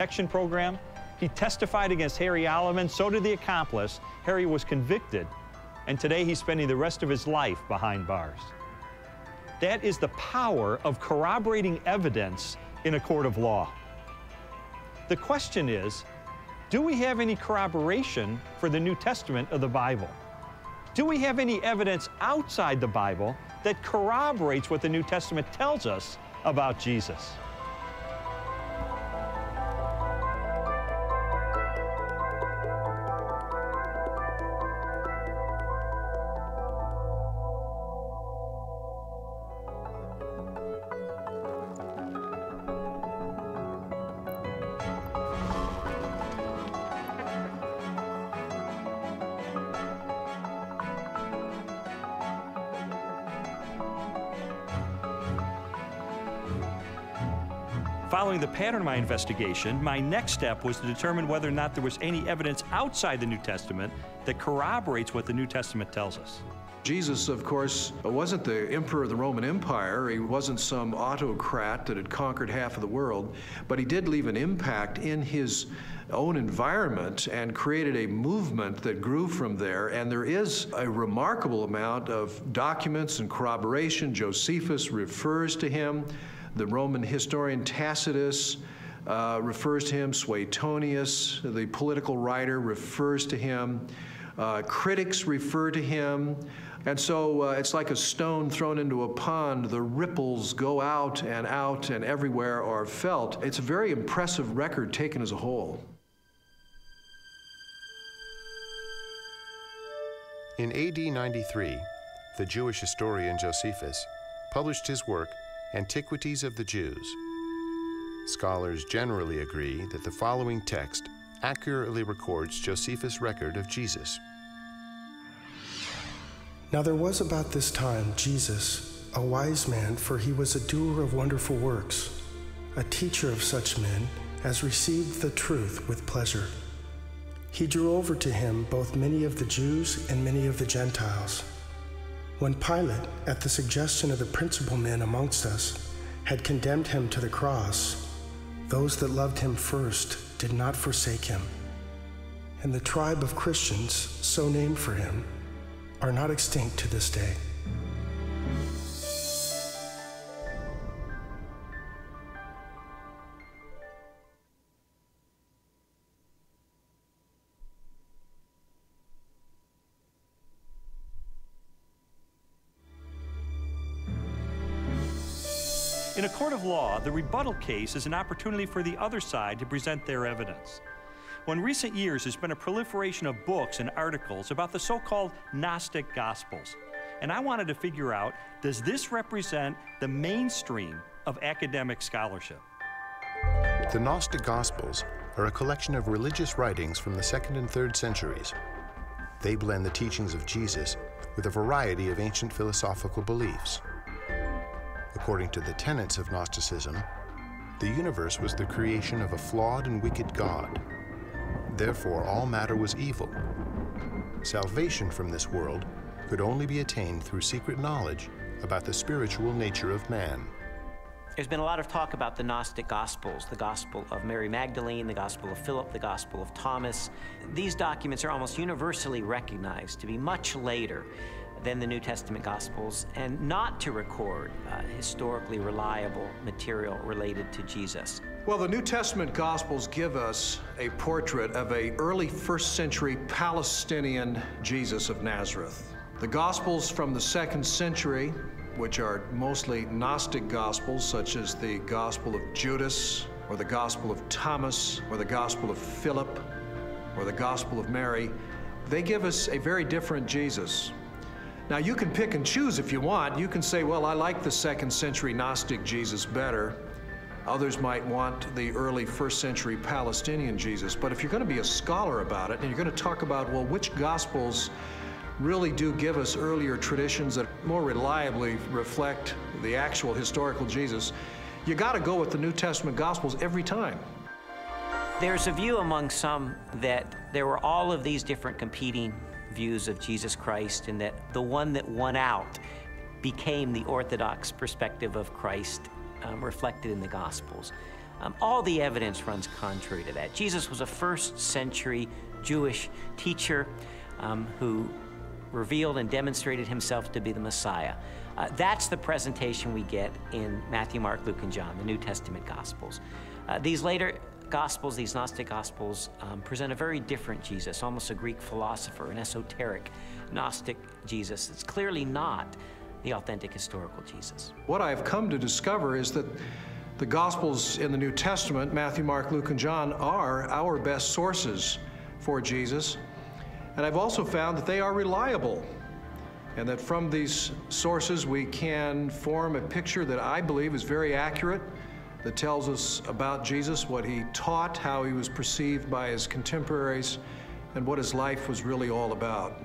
protection program. He testified against Harry Aleman, so did the accomplice. Harry was convicted, and today he's spending the rest of his life behind bars. That is the power of corroborating evidence in a court of law. The question is, do we have any corroboration for the New Testament of the Bible? Do we have any evidence outside the Bible that corroborates what the New Testament tells us about Jesus? Pattern of my investigation, my next step was to determine whether or not there was any evidence outside the New Testament that corroborates what the New Testament tells us. Jesus, of course, wasn't the emperor of the Roman Empire. He wasn't some autocrat that had conquered half of the world, but he did leave an impact in his own environment and created a movement that grew from there. And there is a remarkable amount of documents and corroboration. Josephus refers to him. The Roman historian Tacitus uh, refers to him. Suetonius, the political writer, refers to him. Uh, critics refer to him. And so uh, it's like a stone thrown into a pond. The ripples go out and out and everywhere are felt. It's a very impressive record taken as a whole. In AD 93, the Jewish historian Josephus published his work Antiquities of the Jews. Scholars generally agree that the following text accurately records Josephus' record of Jesus. Now there was about this time Jesus, a wise man, for he was a doer of wonderful works, a teacher of such men as received the truth with pleasure. He drew over to him both many of the Jews and many of the Gentiles. When Pilate, at the suggestion of the principal men amongst us, had condemned him to the cross, those that loved him first did not forsake him. And the tribe of Christians, so named for him, are not extinct to this day. In a court of law, the rebuttal case is an opportunity for the other side to present their evidence. Well, in recent years, there's been a proliferation of books and articles about the so-called Gnostic Gospels. And I wanted to figure out, does this represent the mainstream of academic scholarship? The Gnostic Gospels are a collection of religious writings from the second and third centuries. They blend the teachings of Jesus with a variety of ancient philosophical beliefs. According to the tenets of Gnosticism, the universe was the creation of a flawed and wicked God. Therefore, all matter was evil. Salvation from this world could only be attained through secret knowledge about the spiritual nature of man. There's been a lot of talk about the Gnostic Gospels, the Gospel of Mary Magdalene, the Gospel of Philip, the Gospel of Thomas. These documents are almost universally recognized to be much later than the New Testament Gospels and not to record uh, historically reliable material related to Jesus. Well, the New Testament Gospels give us a portrait of a early first century Palestinian Jesus of Nazareth. The Gospels from the second century, which are mostly Gnostic Gospels, such as the Gospel of Judas, or the Gospel of Thomas, or the Gospel of Philip, or the Gospel of Mary, they give us a very different Jesus. Now, you can pick and choose if you want. You can say, well, I like the second century Gnostic Jesus better. Others might want the early first century Palestinian Jesus. But if you're going to be a scholar about it and you're going to talk about, well, which Gospels really do give us earlier traditions that more reliably reflect the actual historical Jesus, you got to go with the New Testament Gospels every time. There's a view among some that there were all of these different competing views of Jesus Christ and that the one that won out became the orthodox perspective of Christ um, reflected in the Gospels. Um, all the evidence runs contrary to that. Jesus was a first century Jewish teacher um, who revealed and demonstrated himself to be the Messiah. Uh, that's the presentation we get in Matthew, Mark, Luke, and John, the New Testament Gospels. Uh, these later Gospels, these Gnostic Gospels, um, present a very different Jesus, almost a Greek philosopher, an esoteric Gnostic Jesus. It's clearly not the authentic historical Jesus. What I've come to discover is that the Gospels in the New Testament, Matthew, Mark, Luke, and John, are our best sources for Jesus. And I've also found that they are reliable and that from these sources we can form a picture that I believe is very accurate that tells us about Jesus, what he taught, how he was perceived by his contemporaries, and what his life was really all about.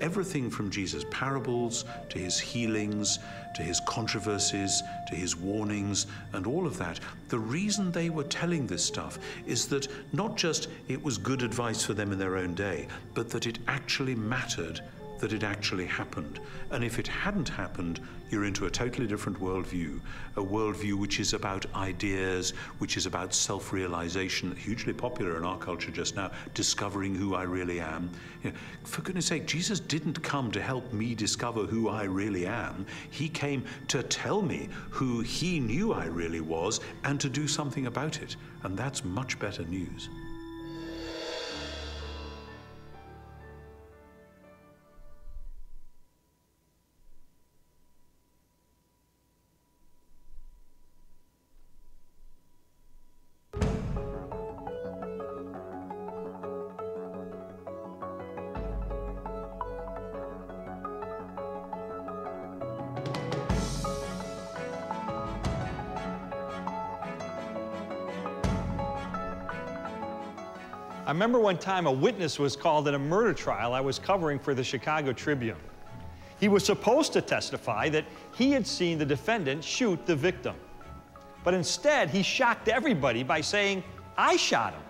Everything from Jesus' parables to his healings to his controversies to his warnings and all of that, the reason they were telling this stuff is that not just it was good advice for them in their own day, but that it actually mattered that it actually happened. And if it hadn't happened, you're into a totally different worldview, a worldview which is about ideas, which is about self realization, hugely popular in our culture just now, discovering who I really am. You know, for goodness sake, Jesus didn't come to help me discover who I really am. He came to tell me who he knew I really was and to do something about it. And that's much better news. I remember one time a witness was called in a murder trial I was covering for the Chicago Tribune. He was supposed to testify that he had seen the defendant shoot the victim. But instead, he shocked everybody by saying, I shot him.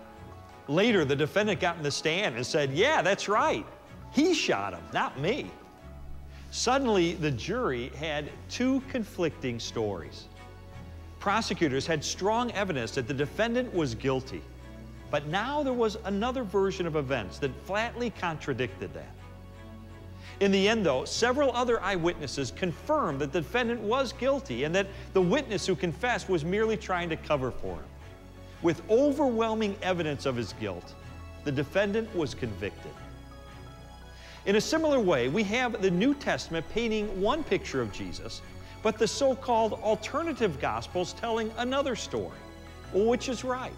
Later, the defendant got in the stand and said, Yeah, that's right. He shot him, not me. Suddenly, the jury had two conflicting stories. Prosecutors had strong evidence that the defendant was guilty. But now there was another version of events that flatly contradicted that. In the end, though, several other eyewitnesses confirmed that the defendant was guilty and that the witness who confessed was merely trying to cover for him. With overwhelming evidence of his guilt, the defendant was convicted. In a similar way, we have the New Testament painting one picture of Jesus, but the so called alternative Gospels telling another story. Well, which is right?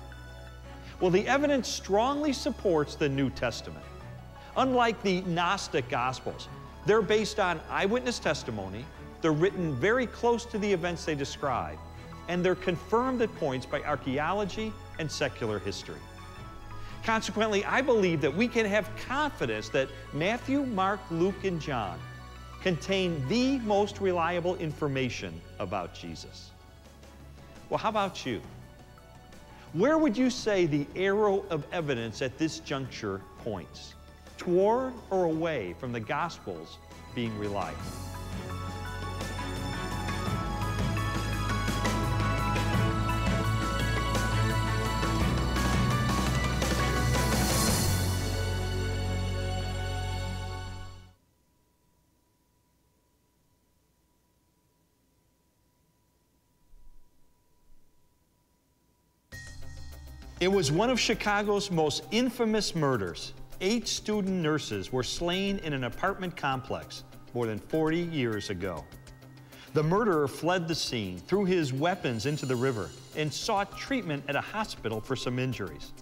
Well, the evidence strongly supports the New Testament. Unlike the Gnostic Gospels, they're based on eyewitness testimony, they're written very close to the events they describe, and they're confirmed at points by archaeology and secular history. Consequently, I believe that we can have confidence that Matthew, Mark, Luke, and John contain the most reliable information about Jesus. Well, how about you? Where would you say the arrow of evidence at this juncture points? Toward or away from the Gospels being reliable? It was one of Chicago's most infamous murders. Eight student nurses were slain in an apartment complex more than 40 years ago. The murderer fled the scene, threw his weapons into the river, and sought treatment at a hospital for some injuries.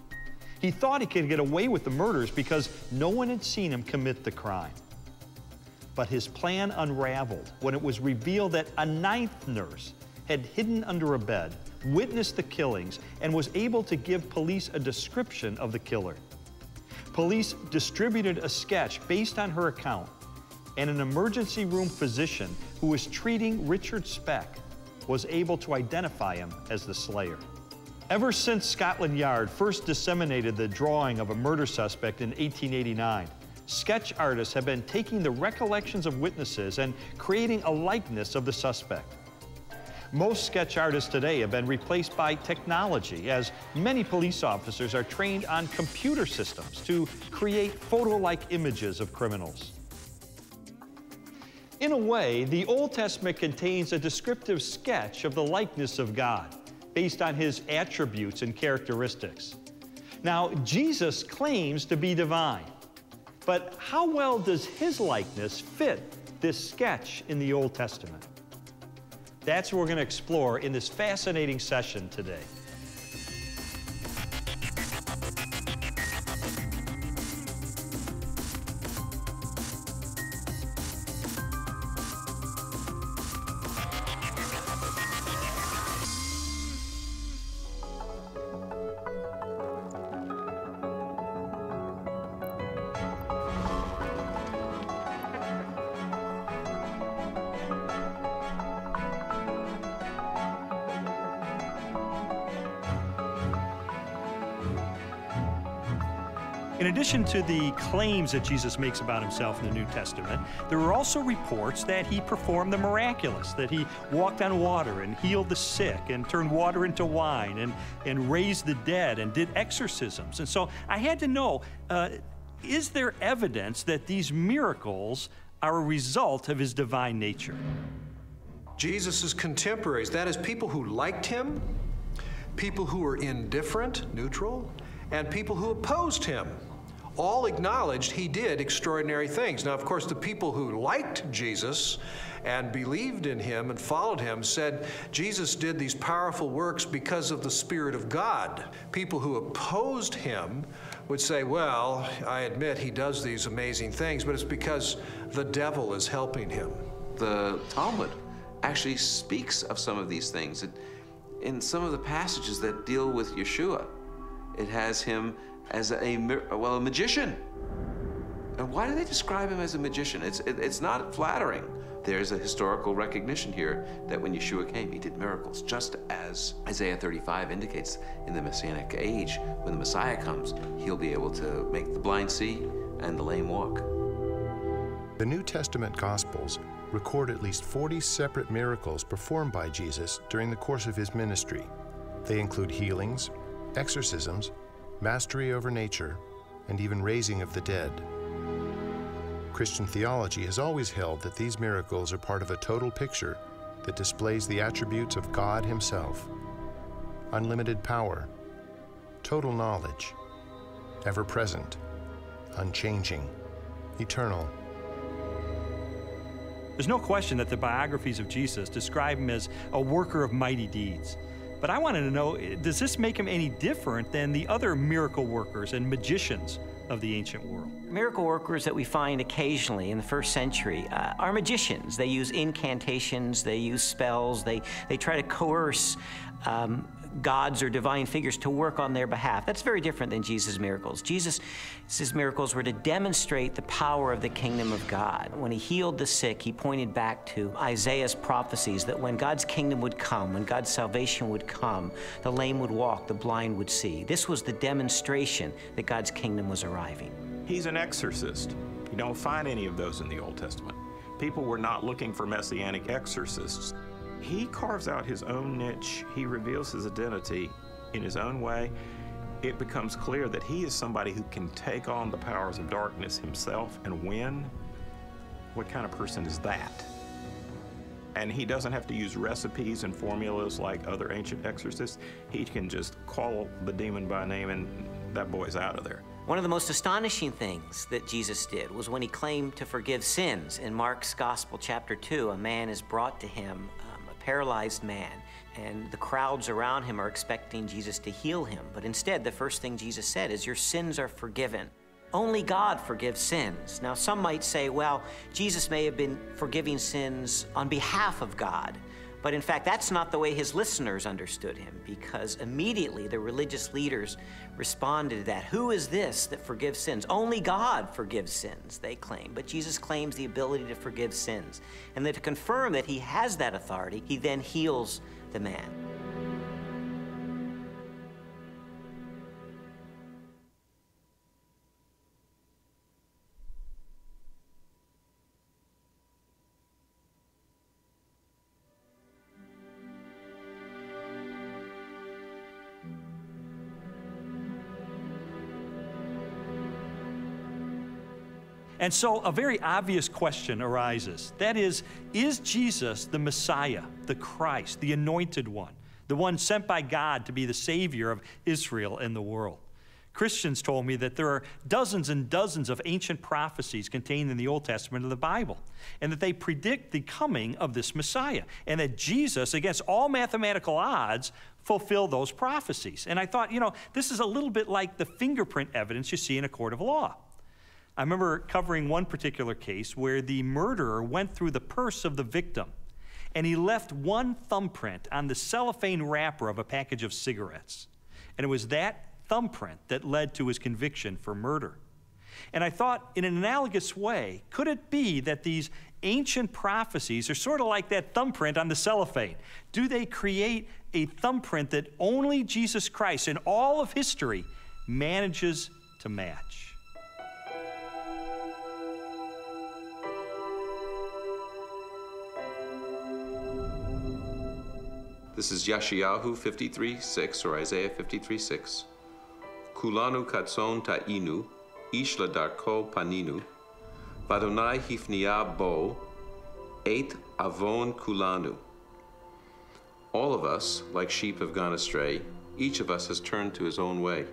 He thought he could get away with the murders because no one had seen him commit the crime. But his plan unraveled when it was revealed that a ninth nurse had hidden under a bed witnessed the killings, and was able to give police a description of the killer. Police distributed a sketch based on her account, and an emergency room physician who was treating Richard Speck was able to identify him as the slayer. Ever since Scotland Yard first disseminated the drawing of a murder suspect in 1889, sketch artists have been taking the recollections of witnesses and creating a likeness of the suspect. Most sketch artists today have been replaced by technology, as many police officers are trained on computer systems to create photo-like images of criminals. In a way, the Old Testament contains a descriptive sketch of the likeness of God, based on his attributes and characteristics. Now, Jesus claims to be divine, but how well does his likeness fit this sketch in the Old Testament? That's what we're going to explore in this fascinating session today. In addition to the claims that Jesus makes about himself in the New Testament, there are also reports that he performed the miraculous, that he walked on water and healed the sick and turned water into wine and, and raised the dead and did exorcisms. And so I had to know uh, is there evidence that these miracles are a result of his divine nature? Jesus' contemporaries, that is, people who liked him, people who were indifferent, neutral, and people who opposed him all acknowledged he did extraordinary things. Now, of course, the people who liked Jesus and believed in him and followed him said Jesus did these powerful works because of the Spirit of God. People who opposed him would say, Well, I admit he does these amazing things, but it's because the devil is helping him. The Talmud actually speaks of some of these things. It, in some of the passages that deal with Yeshua, it has him as a, well, a magician. And why do they describe him as a magician? It's, it, it's not flattering. There's a historical recognition here that when Yeshua came, he did miracles, just as Isaiah 35 indicates in the Messianic age, when the Messiah comes, he'll be able to make the blind see and the lame walk. The New Testament Gospels record at least 40 separate miracles performed by Jesus during the course of his ministry. They include healings, exorcisms, mastery over nature, and even raising of the dead. Christian theology has always held that these miracles are part of a total picture that displays the attributes of God Himself unlimited power, total knowledge, ever present, unchanging, eternal. There's no question that the biographies of Jesus describe him as a worker of mighty deeds. But I wanted to know does this make him any different than the other miracle workers and magicians of the ancient world? Miracle workers that we find occasionally in the first century uh, are magicians. They use incantations, they use spells, they, they try to coerce um, gods or divine figures to work on their behalf. That's very different than Jesus' miracles. Jesus' miracles were to demonstrate the power of the kingdom of God. When he healed the sick, he pointed back to Isaiah's prophecies that when God's kingdom would come, when God's salvation would come, the lame would walk, the blind would see. This was the demonstration that God's kingdom was arriving. He's an exorcist. You don't find any of those in the Old Testament. People were not looking for messianic exorcists. He carves out his own niche, he reveals his identity in his own way. It becomes clear that he is somebody who can take on the powers of darkness himself and win. What kind of person is that? And he doesn't have to use recipes and formulas like other ancient exorcists. He can just call the demon by name and that boy's out of there. One of the most astonishing things that Jesus did was when he claimed to forgive sins. In Mark's Gospel, chapter 2, a man is brought to him uh, paralyzed man, and the crowds around him are expecting Jesus to heal him. But instead, the first thing Jesus said is, Your sins are forgiven. Only God forgives sins. Now, some might say, well, Jesus may have been forgiving sins on behalf of God. But in fact, that's not the way his listeners understood him, because immediately the religious leaders responded to that. Who is this that forgives sins? Only God forgives sins, they claim. But Jesus claims the ability to forgive sins. And that to confirm that he has that authority, he then heals the man. And so a very obvious question arises. That is, is Jesus the Messiah, the Christ, the anointed one, the one sent by God to be the Savior of Israel and the world? Christians told me that there are dozens and dozens of ancient prophecies contained in the Old Testament of the Bible, and that they predict the coming of this Messiah, and that Jesus, against all mathematical odds, fulfilled those prophecies. And I thought, you know, this is a little bit like the fingerprint evidence you see in a court of law. I remember covering one particular case where the murderer went through the purse of the victim and he left one thumbprint on the cellophane wrapper of a package of cigarettes. And it was that thumbprint that led to his conviction for murder. And I thought, in an analogous way, could it be that these ancient prophecies are sort of like that thumbprint on the cellophane? Do they create a thumbprint that only Jesus Christ in all of history manages to match? This is Yeshayahu 53:6 or Isaiah 53:6. Kulanu katson ta'inu, ishla darko paninu, vadonai hifnia bo, eight avon kulanu. All of us, like sheep, have gone astray. Each of us has turned to his own way.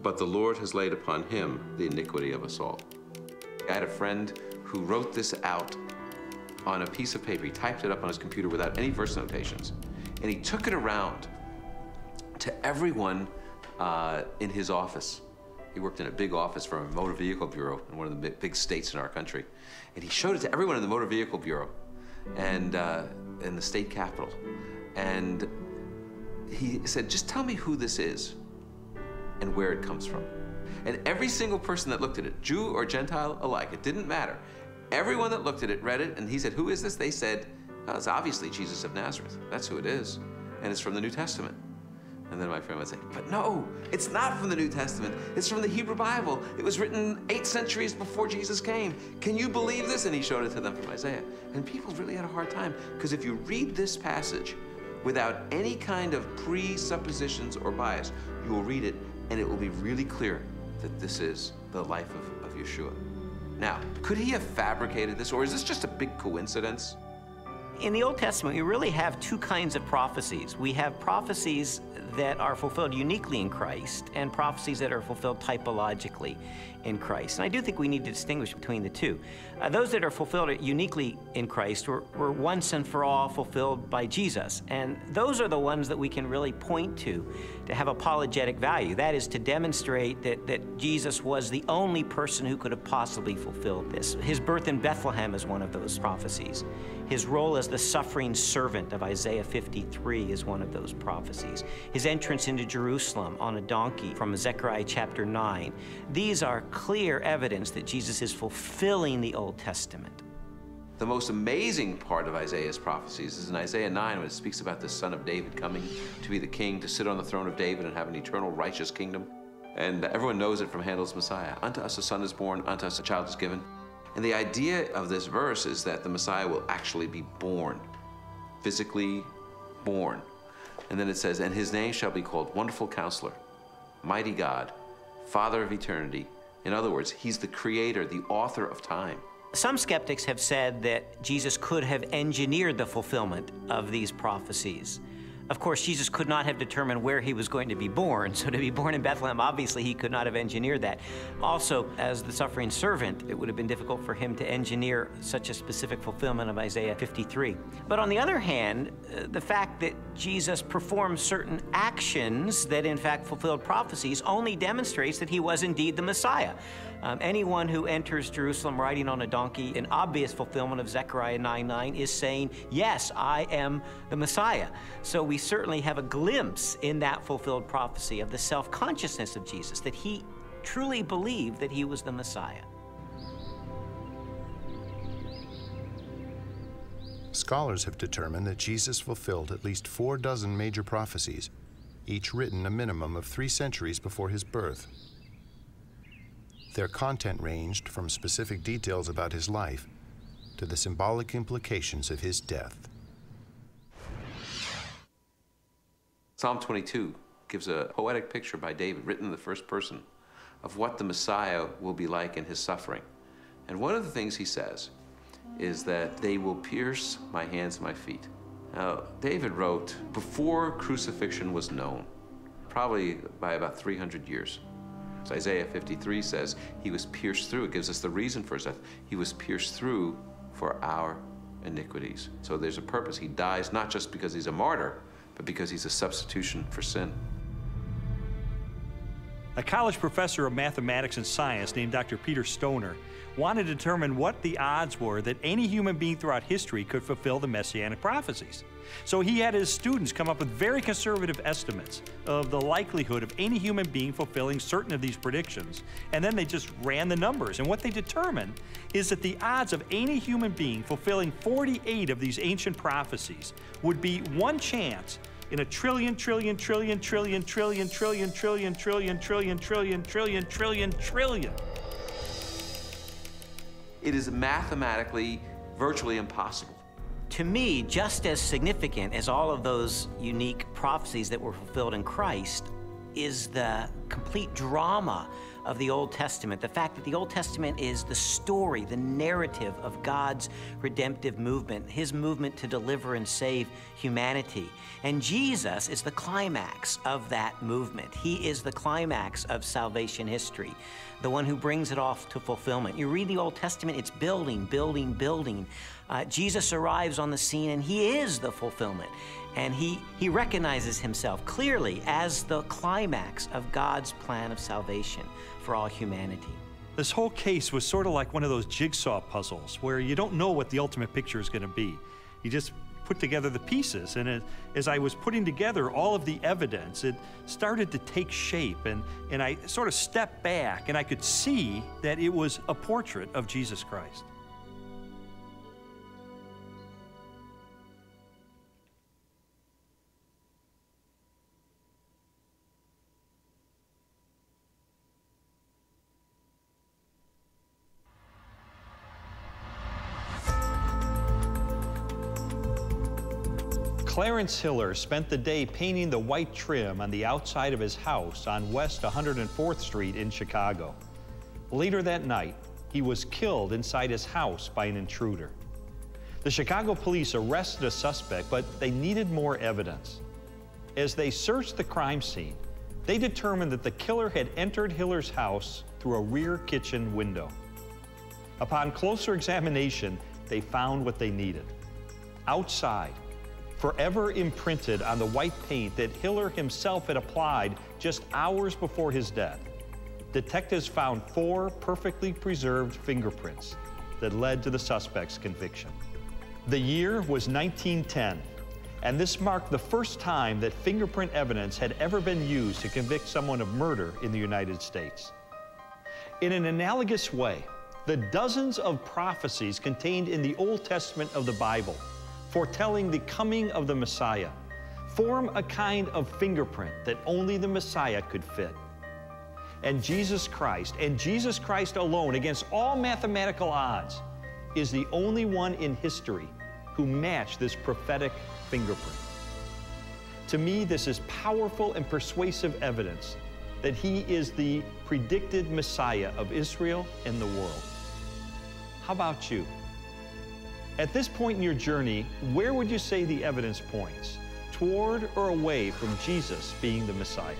But the Lord has laid upon him the iniquity of us all. I had a friend who wrote this out on a piece of paper. He typed it up on his computer without any verse notations. And he took it around to everyone uh, in his office. He worked in a big office for a motor vehicle bureau in one of the big states in our country. And he showed it to everyone in the motor vehicle bureau and uh, in the state capital. And he said, just tell me who this is and where it comes from. And every single person that looked at it, Jew or Gentile alike, it didn't matter. Everyone that looked at it read it, and he said, Who is this? They said, It's obviously Jesus of Nazareth. That's who it is. And it's from the New Testament. And then my friend would say, But no, it's not from the New Testament. It's from the Hebrew Bible. It was written eight centuries before Jesus came. Can you believe this? And he showed it to them from Isaiah. And people really had a hard time because if you read this passage without any kind of presuppositions or bias, you will read it and it will be really clear that this is the life of, of Yeshua. Now, could he have fabricated this or is this just a big coincidence? In the Old Testament, we really have two kinds of prophecies. We have prophecies that are fulfilled uniquely in Christ and prophecies that are fulfilled typologically in Christ. And I do think we need to distinguish between the two. Uh, those that are fulfilled uniquely in Christ were, were once and for all fulfilled by Jesus. And those are the ones that we can really point to to have apologetic value. That is to demonstrate that, that Jesus was the only person who could have possibly fulfilled this. His birth in Bethlehem is one of those prophecies. His role as the suffering servant of Isaiah 53 is one of those prophecies. His entrance into Jerusalem on a donkey from Zechariah chapter 9. These are clear evidence that Jesus is fulfilling the Old Testament. The most amazing part of Isaiah's prophecies is in Isaiah 9 when it speaks about the son of David coming to be the king, to sit on the throne of David and have an eternal righteous kingdom. And everyone knows it from Handel's Messiah. Unto us a son is born, unto us a child is given. And the idea of this verse is that the Messiah will actually be born, physically born. And then it says, And his name shall be called Wonderful Counselor, Mighty God, Father of Eternity. In other words, he's the creator, the author of time. Some skeptics have said that Jesus could have engineered the fulfillment of these prophecies. Of course, Jesus could not have determined where he was going to be born, so to be born in Bethlehem, obviously he could not have engineered that. Also, as the suffering servant, it would have been difficult for him to engineer such a specific fulfillment of Isaiah 53. But on the other hand, uh, the fact that Jesus performed certain actions that in fact fulfilled prophecies only demonstrates that he was indeed the Messiah. Um, anyone who enters Jerusalem riding on a donkey in obvious fulfillment of Zechariah 9:9 is saying, Yes, I am the Messiah. So we certainly have a glimpse in that fulfilled prophecy of the self consciousness of Jesus, that he truly believed that he was the Messiah. Scholars have determined that Jesus fulfilled at least four dozen major prophecies, each written a minimum of three centuries before his birth. Their content ranged from specific details about his life to the symbolic implications of his death. Psalm 22 gives a poetic picture by David, written in the first person, of what the Messiah will be like in his suffering. And one of the things he says is that they will pierce my hands and my feet. Now, David wrote before crucifixion was known, probably by about 300 years. Isaiah 53 says he was pierced through. It gives us the reason for his death. He was pierced through for our iniquities. So there's a purpose. He dies not just because he's a martyr, but because he's a substitution for sin. A college professor of mathematics and science named Dr. Peter Stoner wanted to determine what the odds were that any human being throughout history could fulfill the messianic prophecies. So he had his students come up with very conservative estimates of the likelihood of any human being fulfilling certain of these predictions. And then they just ran the numbers. And what they determined is that the odds of any human being fulfilling 48 of these ancient prophecies would be one chance in a trillion, trillion, trillion, trillion, trillion, trillion, trillion, trillion, trillion, trillion, trillion, trillion, trillion. It is mathematically virtually impossible. To me, just as significant as all of those unique prophecies that were fulfilled in Christ is the complete drama of the Old Testament. The fact that the Old Testament is the story, the narrative of God's redemptive movement, his movement to deliver and save humanity. And Jesus is the climax of that movement. He is the climax of salvation history, the one who brings it off to fulfillment. You read the Old Testament, it's building, building, building. Uh, Jesus arrives on the scene and he is the fulfillment. And he, he recognizes himself clearly as the climax of God's plan of salvation for all humanity. This whole case was sort of like one of those jigsaw puzzles where you don't know what the ultimate picture is going to be. You just put together the pieces. And it, as I was putting together all of the evidence, it started to take shape. And, and I sort of stepped back and I could see that it was a portrait of Jesus Christ. Clarence Hiller spent the day painting the white trim on the outside of his house on West 104th Street in Chicago. Later that night, he was killed inside his house by an intruder. The Chicago police arrested a suspect, but they needed more evidence. As they searched the crime scene, they determined that the killer had entered Hiller's house through a rear kitchen window. Upon closer examination, they found what they needed. Outside, forever imprinted on the white paint that Hiller himself had applied just hours before his death, detectives found four perfectly preserved fingerprints that led to the suspect's conviction. The year was 1910, and this marked the first time that fingerprint evidence had ever been used to convict someone of murder in the United States. In an analogous way, the dozens of prophecies contained in the Old Testament of the Bible foretelling the coming of the Messiah, form a kind of fingerprint that only the Messiah could fit. And Jesus Christ, and Jesus Christ alone, against all mathematical odds, is the only one in history who matched this prophetic fingerprint. To me, this is powerful and persuasive evidence that he is the predicted Messiah of Israel and the world. How about you? At this point in your journey, where would you say the evidence points? Toward or away from Jesus being the Messiah?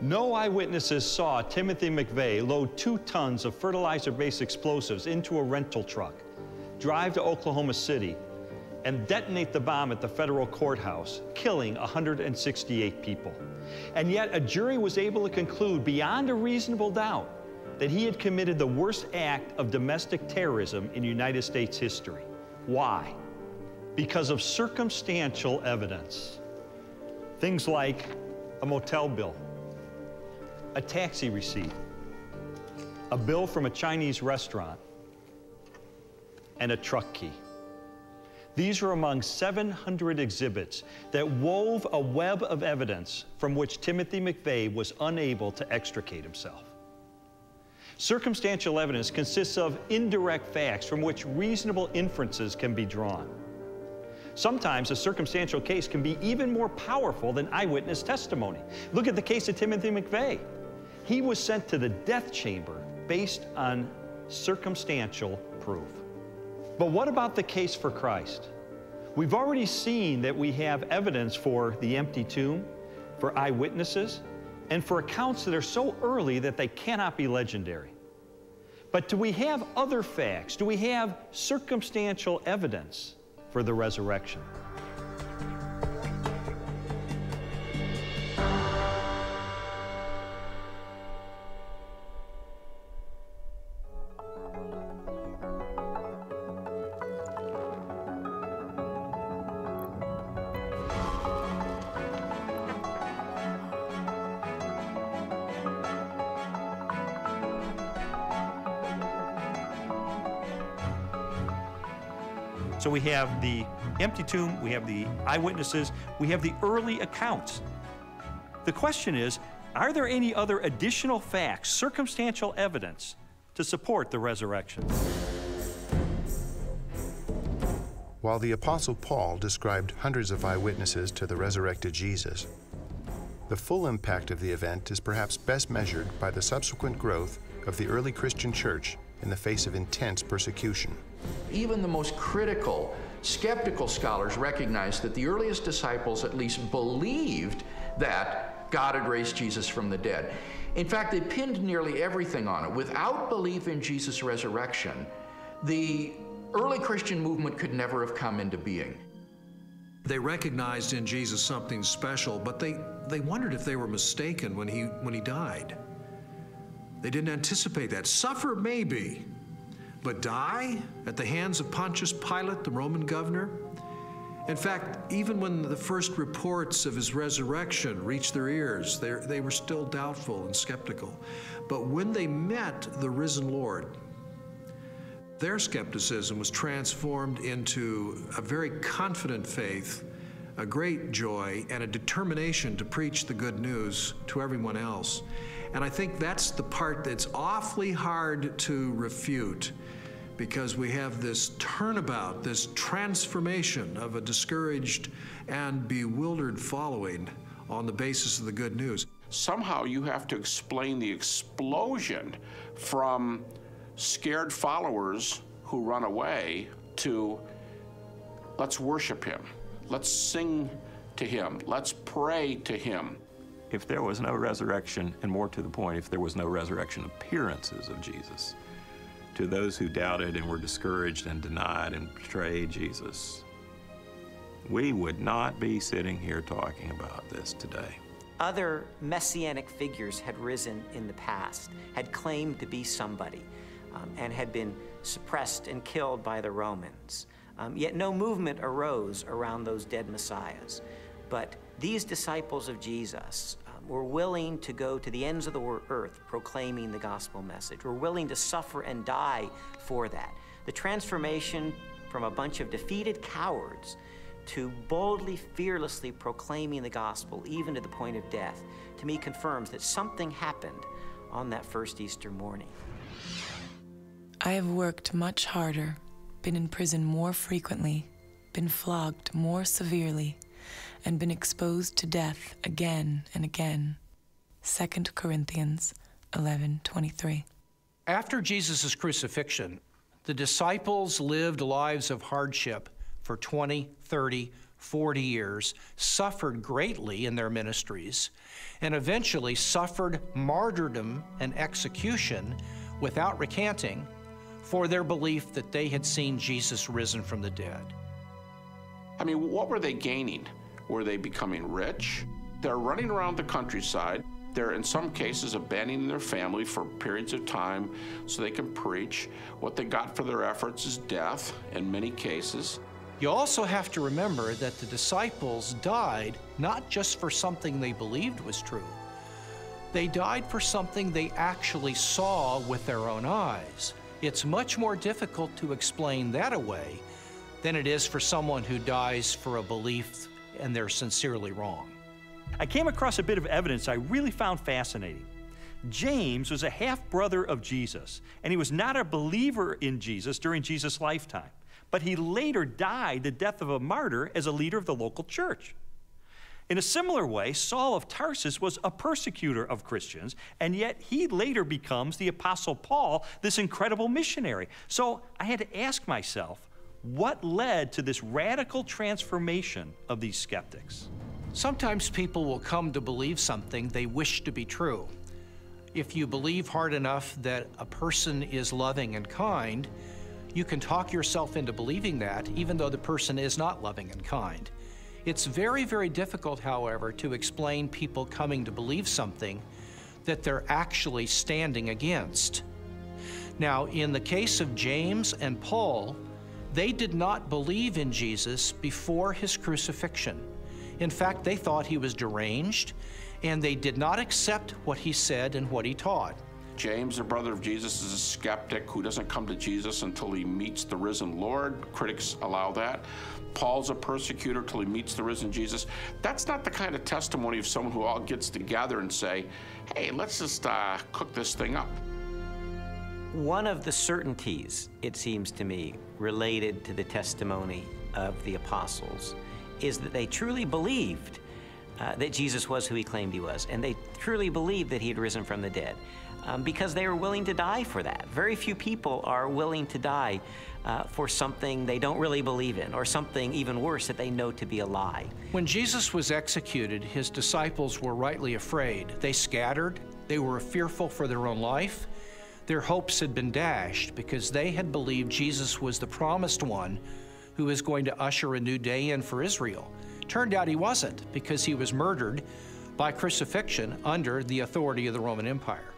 No eyewitnesses saw Timothy McVeigh load two tons of fertilizer-based explosives into a rental truck, drive to Oklahoma City, and detonate the bomb at the federal courthouse, killing 168 people. And yet a jury was able to conclude beyond a reasonable doubt that he had committed the worst act of domestic terrorism in United States history. Why? Because of circumstantial evidence. Things like a motel bill, a taxi receipt, a bill from a Chinese restaurant, and a truck key. These are among 700 exhibits that wove a web of evidence from which Timothy McVeigh was unable to extricate himself. Circumstantial evidence consists of indirect facts from which reasonable inferences can be drawn. Sometimes a circumstantial case can be even more powerful than eyewitness testimony. Look at the case of Timothy McVeigh. He was sent to the death chamber based on circumstantial proof. But what about the case for Christ? We've already seen that we have evidence for the empty tomb, for eyewitnesses, and for accounts that are so early that they cannot be legendary. But do we have other facts? Do we have circumstantial evidence for the resurrection? Have the empty tomb, we have the eyewitnesses, we have the early accounts. The question is are there any other additional facts, circumstantial evidence, to support the resurrection? While the Apostle Paul described hundreds of eyewitnesses to the resurrected Jesus, the full impact of the event is perhaps best measured by the subsequent growth of the early Christian church in the face of intense persecution. Even the most critical, skeptical scholars recognize that the earliest disciples at least believed that God had raised Jesus from the dead. In fact, they pinned nearly everything on it. Without belief in Jesus' resurrection, the early Christian movement could never have come into being. They recognized in Jesus something special, but they, they wondered if they were mistaken when he, when he died. They didn't anticipate that. Suffer maybe, but die at the hands of Pontius Pilate, the Roman governor? In fact, even when the first reports of his resurrection reached their ears, they were still doubtful and skeptical. But when they met the risen Lord, their skepticism was transformed into a very confident faith, a great joy, and a determination to preach the good news to everyone else. And I think that's the part that's awfully hard to refute because we have this turnabout, this transformation of a discouraged and bewildered following on the basis of the good news. Somehow you have to explain the explosion from scared followers who run away to let's worship him, let's sing to him, let's pray to him. If there was no resurrection, and more to the point, if there was no resurrection appearances of Jesus, to those who doubted and were discouraged and denied and betrayed Jesus, we would not be sitting here talking about this today. Other messianic figures had risen in the past, had claimed to be somebody, um, and had been suppressed and killed by the Romans. Um, yet no movement arose around those dead messiahs. But these disciples of Jesus um, were willing to go to the ends of the earth proclaiming the gospel message, were willing to suffer and die for that. The transformation from a bunch of defeated cowards to boldly, fearlessly proclaiming the gospel, even to the point of death, to me confirms that something happened on that first Easter morning. I have worked much harder, been in prison more frequently, been flogged more severely, and been exposed to death again and again. 2 Corinthians 11:23. After Jesus' crucifixion, the disciples lived lives of hardship for 20, 30, 40 years, suffered greatly in their ministries, and eventually suffered martyrdom and execution without recanting for their belief that they had seen Jesus risen from the dead. I mean, what were they gaining? Were they becoming rich? They're running around the countryside. They're, in some cases, abandoning their family for periods of time so they can preach. What they got for their efforts is death in many cases. You also have to remember that the disciples died not just for something they believed was true, they died for something they actually saw with their own eyes. It's much more difficult to explain that away than it is for someone who dies for a belief and they're sincerely wrong. I came across a bit of evidence I really found fascinating. James was a half brother of Jesus, and he was not a believer in Jesus during Jesus' lifetime, but he later died the death of a martyr as a leader of the local church. In a similar way, Saul of Tarsus was a persecutor of Christians, and yet he later becomes the Apostle Paul, this incredible missionary. So I had to ask myself, what led to this radical transformation of these skeptics? Sometimes people will come to believe something they wish to be true. If you believe hard enough that a person is loving and kind, you can talk yourself into believing that, even though the person is not loving and kind. It's very, very difficult, however, to explain people coming to believe something that they're actually standing against. Now, in the case of James and Paul, they did not believe in Jesus before his crucifixion. In fact, they thought he was deranged, and they did not accept what he said and what he taught. James, the brother of Jesus, is a skeptic who doesn't come to Jesus until he meets the risen Lord. Critics allow that. Paul's a persecutor till he meets the risen Jesus. That's not the kind of testimony of someone who all gets together and say, hey, let's just uh, cook this thing up. One of the certainties, it seems to me, related to the testimony of the apostles is that they truly believed uh, that Jesus was who he claimed he was, and they truly believed that he had risen from the dead um, because they were willing to die for that. Very few people are willing to die uh, for something they don't really believe in, or something even worse that they know to be a lie. When Jesus was executed, his disciples were rightly afraid. They scattered, they were fearful for their own life. Their hopes had been dashed because they had believed Jesus was the promised one who was going to usher a new day in for Israel. Turned out he wasn't because he was murdered by crucifixion under the authority of the Roman Empire.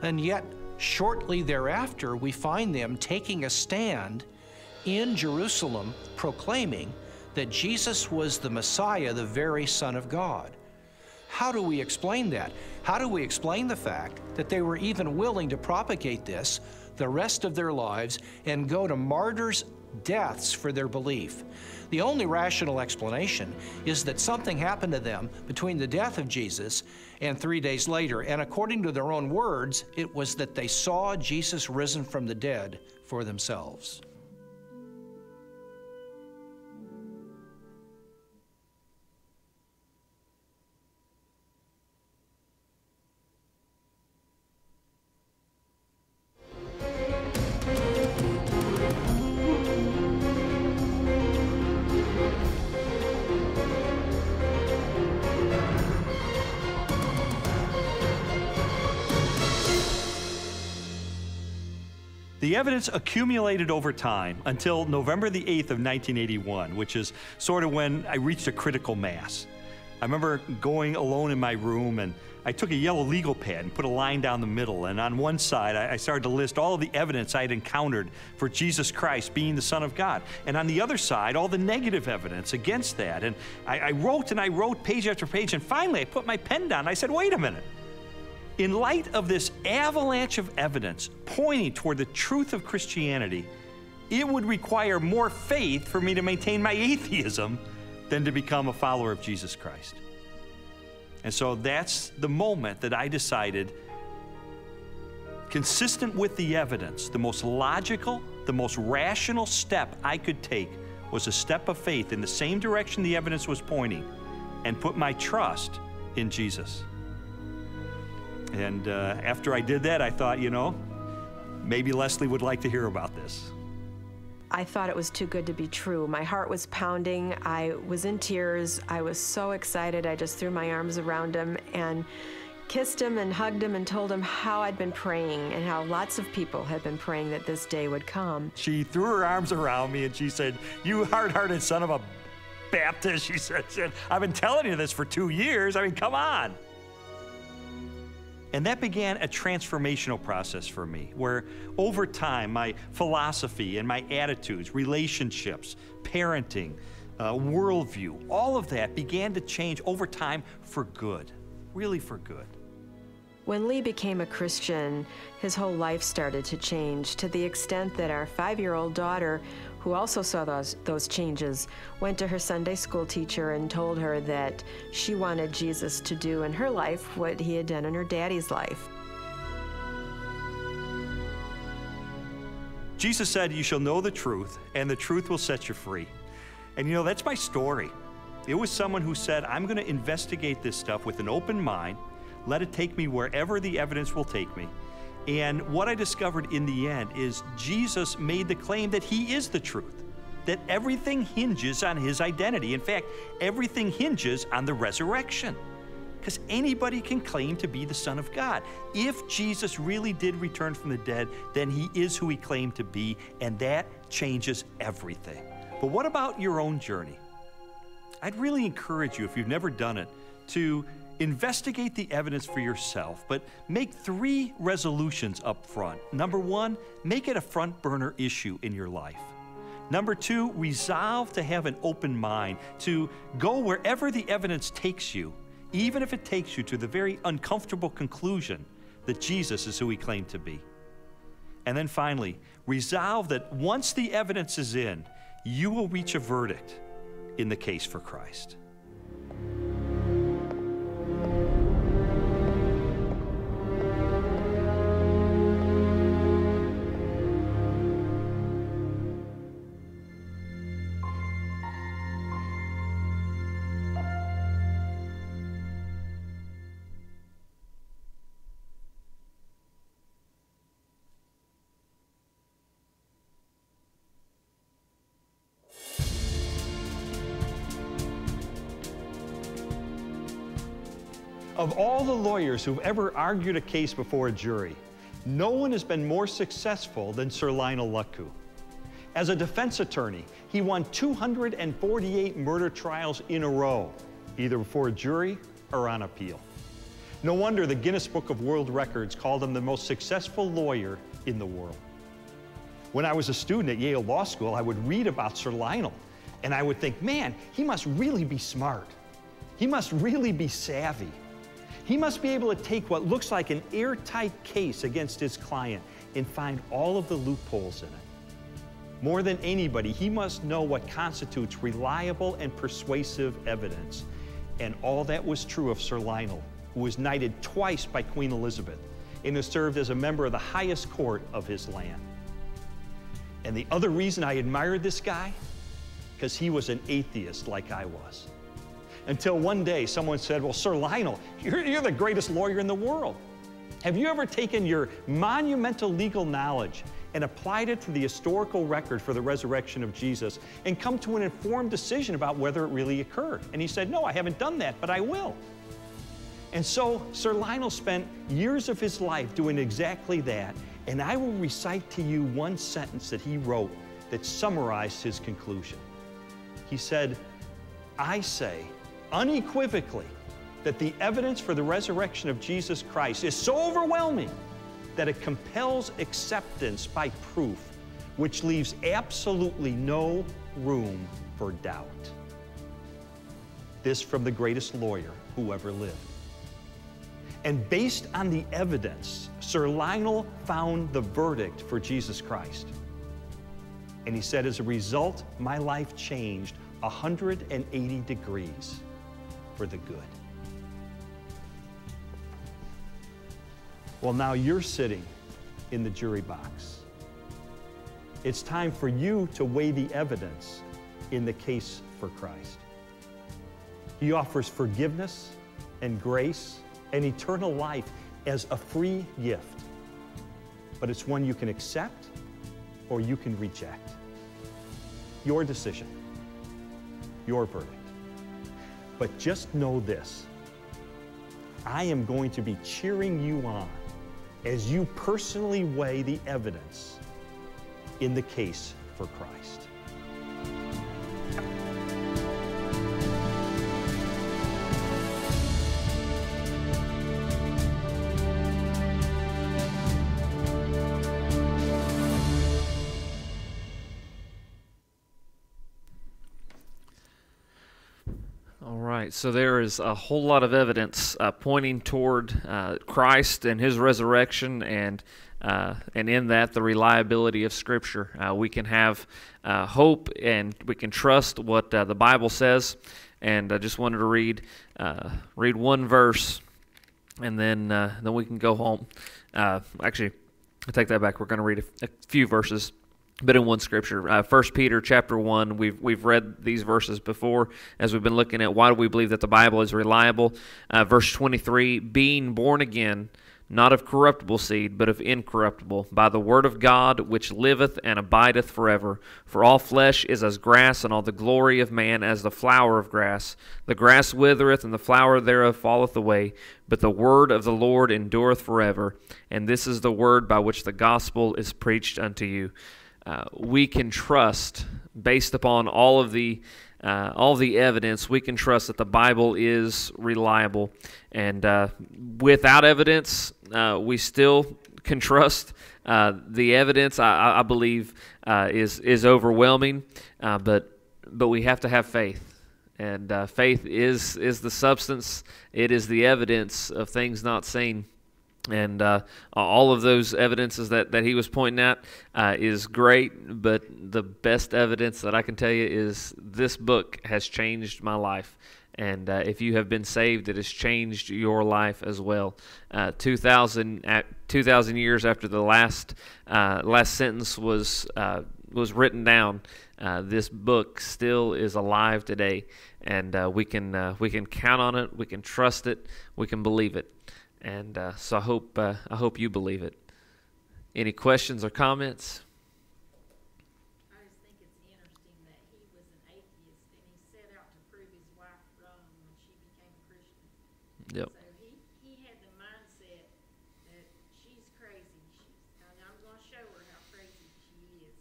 And yet, shortly thereafter, we find them taking a stand in Jerusalem proclaiming that Jesus was the Messiah, the very Son of God. How do we explain that? How do we explain the fact that they were even willing to propagate this the rest of their lives and go to martyrs' deaths for their belief? The only rational explanation is that something happened to them between the death of Jesus and three days later. And according to their own words, it was that they saw Jesus risen from the dead for themselves. The evidence accumulated over time until November the 8th of 1981, which is sort of when I reached a critical mass. I remember going alone in my room and I took a yellow legal pad and put a line down the middle. And on one side, I started to list all of the evidence I had encountered for Jesus Christ being the Son of God. And on the other side, all the negative evidence against that. And I, I wrote and I wrote page after page. And finally, I put my pen down. I said, wait a minute. In light of this avalanche of evidence pointing toward the truth of Christianity, it would require more faith for me to maintain my atheism than to become a follower of Jesus Christ. And so that's the moment that I decided, consistent with the evidence, the most logical, the most rational step I could take was a step of faith in the same direction the evidence was pointing and put my trust in Jesus. And uh, after I did that, I thought, you know, maybe Leslie would like to hear about this. I thought it was too good to be true. My heart was pounding. I was in tears. I was so excited. I just threw my arms around him and kissed him and hugged him and told him how I'd been praying and how lots of people had been praying that this day would come. She threw her arms around me and she said, You hard hearted son of a Baptist, she said, I've been telling you this for two years. I mean, come on. And that began a transformational process for me, where over time, my philosophy and my attitudes, relationships, parenting, uh, worldview, all of that began to change over time for good, really for good. When Lee became a Christian, his whole life started to change to the extent that our five year old daughter, who also saw those, those changes, went to her Sunday school teacher and told her that she wanted Jesus to do in her life what he had done in her daddy's life. Jesus said, You shall know the truth, and the truth will set you free. And you know, that's my story. It was someone who said, I'm going to investigate this stuff with an open mind, let it take me wherever the evidence will take me. And what I discovered in the end is Jesus made the claim that he is the truth, that everything hinges on his identity. In fact, everything hinges on the resurrection. Because anybody can claim to be the Son of God. If Jesus really did return from the dead, then he is who he claimed to be, and that changes everything. But what about your own journey? I'd really encourage you, if you've never done it, to investigate the evidence for yourself, but make three resolutions up front. Number one, make it a front burner issue in your life. Number two, resolve to have an open mind, to go wherever the evidence takes you, even if it takes you to the very uncomfortable conclusion that Jesus is who he claimed to be. And then finally, resolve that once the evidence is in, you will reach a verdict in the case for Christ. Of all the lawyers who've ever argued a case before a jury, no one has been more successful than Sir Lionel Luckhoo. As a defense attorney, he won 248 murder trials in a row, either before a jury or on appeal. No wonder the Guinness Book of World Records called him the most successful lawyer in the world. When I was a student at Yale Law School, I would read about Sir Lionel, and I would think, man, he must really be smart. He must really be savvy. He must be able to take what looks like an airtight case against his client and find all of the loopholes in it. More than anybody, he must know what constitutes reliable and persuasive evidence. And all that was true of Sir Lionel, who was knighted twice by Queen Elizabeth and who served as a member of the highest court of his land. And the other reason I admired this guy, because he was an atheist like I was. Until one day someone said, Well, Sir Lionel, you're, you're the greatest lawyer in the world. Have you ever taken your monumental legal knowledge and applied it to the historical record for the resurrection of Jesus and come to an informed decision about whether it really occurred? And he said, No, I haven't done that, but I will. And so Sir Lionel spent years of his life doing exactly that. And I will recite to you one sentence that he wrote that summarized his conclusion. He said, I say, unequivocally that the evidence for the resurrection of Jesus Christ is so overwhelming that it compels acceptance by proof, which leaves absolutely no room for doubt. This from the greatest lawyer who ever lived. And based on the evidence, Sir Lionel found the verdict for Jesus Christ. And he said, as a result, my life changed 180 degrees for the good. Well, now you're sitting in the jury box. It's time for you to weigh the evidence in the case for Christ. He offers forgiveness and grace and eternal life as a free gift. But it's one you can accept or you can reject. Your decision, your verdict. But just know this I am going to be cheering you on as you personally weigh the evidence in the case for Christ. So there is a whole lot of evidence uh, pointing toward uh, Christ and His resurrection, and uh, and in that the reliability of Scripture. Uh, we can have uh, hope, and we can trust what uh, the Bible says. And I just wanted to read read one verse, and then then we can go home. actually, I take that back. We're going to read a, a few verses but in one scripture uh, first peter chapter 1 we've, we've read these verses before as we've been looking at why do we believe that the bible is reliable uh, verse 23 being born again not of corruptible seed, but of incorruptible, by the word of God, which liveth and abideth forever. For all flesh is as grass, and all the glory of man as the flower of grass. The grass withereth, and the flower thereof falleth away, but the word of the Lord endureth forever. And this is the word by which the gospel is preached unto you uh, we can trust, based upon all of the uh, all the evidence, we can trust that the Bible is reliable. And uh, without evidence, uh, we still can trust. Uh, the evidence, I, I believe, uh, is is overwhelming, but but we have to have faith. And faith is is the substance. It is the evidence of things not seen and uh, all of those evidences that, that he was pointing at uh, is great but the best evidence that i can tell you is this book has changed my life. And uh, if you have been saved it has changed your life as well. Uh, 2000, at 2000 years after the last uh, last sentence was uh, was written down this book still is alive today. And we can we can count on it we can trust it we can believe it and uh, so I hope uh, I hope you believe it. Any questions or comments? I just think it's interesting that he was an atheist and he set out to prove his wife wrong when she became a Christian. Yep. So he, he had the mindset that she's crazy. She's, I'm going to show her how crazy she is.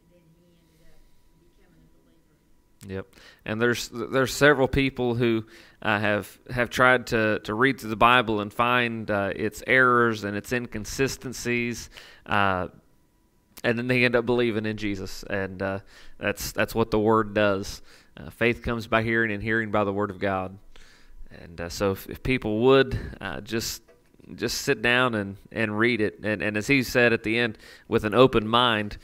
And then he ended up becoming a believer. Yep. And there's there's several people who uh, have have tried to, to read through the Bible and find uh, its errors and its inconsistencies, uh, and then they end up believing in Jesus, and uh, that's that's what the Word does. Uh, faith comes by hearing, and hearing by the Word of God. And uh, so, if, if, people would just just sit down and, and read it, and, and as he said at the end, with an open mind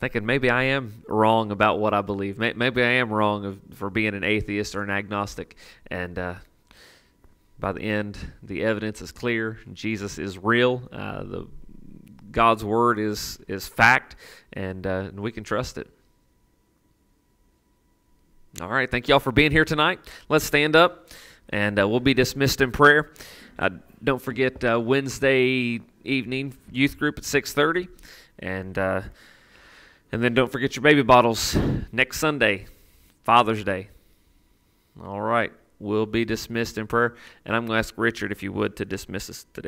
thinking maybe I am wrong about what I believe. Maybe I am wrong for being an atheist or an agnostic. And uh, by the end, the evidence is clear. Jesus is real. Uh, the God's word is is fact, and, uh, and we can trust it. All right, thank you all for being here tonight. Let's stand up, and uh, we'll be dismissed in prayer. Uh, don't forget uh, Wednesday evening youth group at six thirty, and and then don't forget your baby bottles next Sunday, Father's Day. All right. We'll be dismissed in prayer. And I'm going to ask Richard, if you would, to dismiss us today.